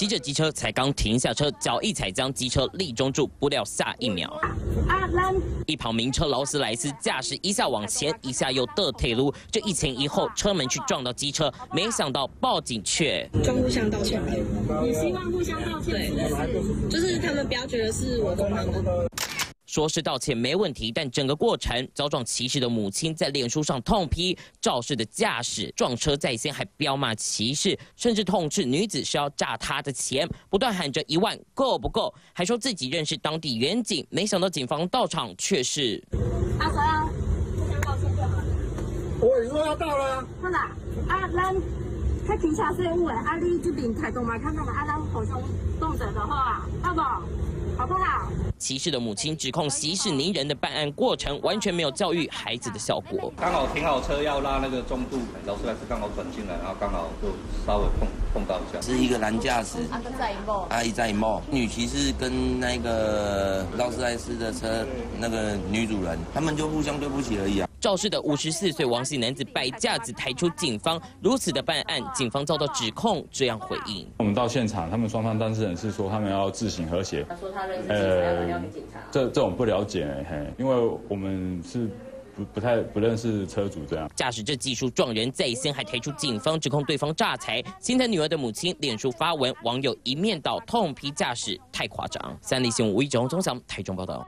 骑着机车才刚停下车，脚一踩将机车立中柱，不料下一秒，一旁名车劳斯莱斯驾驶一下往前，一下又得退路，这一前一后，车门去撞到机车，没想到报警却。装互相道歉，也希望互相道歉，对。就是他们不要觉得是我跟他们。说是道歉没问题，但整个过程遭撞骑士的母亲在脸书上痛批肇事的驾驶撞车在先，还彪骂骑士，甚至痛斥女子是要诈他的钱，不断喊着一万够不够，还说自己认识当地远警，没想到警方到场却是阿谁啊？互相道歉就好。我说要到了。看哪？啊，咱开停下车务诶，啊，你这边台动嘛，看看啊，咱互相动者的话，好不好？好不好？骑士的母亲指控息事宁人的办案过程完全没有教育孩子的效果。刚好停好车要拉那个中度，劳斯莱斯刚好转进来，然后刚好就稍微碰碰到一下。是一个男驾驶，阿姨在一幕，女骑士跟那个劳斯莱斯的车那个女主人，他们就互相对不起而已啊。肇事的五十四岁王姓男子摆架子抬出警方，如此的办案，警方遭到指控，这样回应：我们到现场，他们双方当事人是说他们要自行和谐。他说他认识呃，这这种不了解，嘿，因为我们是不不太不认识车主这样。驾驶这技术撞人在先，还抬出警方指控对方诈财。心疼女儿的母亲脸书发文，网友一面倒痛批驾驶太夸张。三立新闻吴一中、钟祥台中报道。